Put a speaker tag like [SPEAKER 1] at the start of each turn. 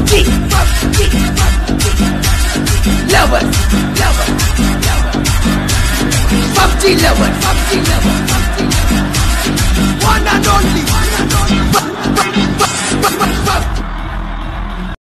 [SPEAKER 1] PUBG, G, lover, lover, lover. PUBG lover, PUBG.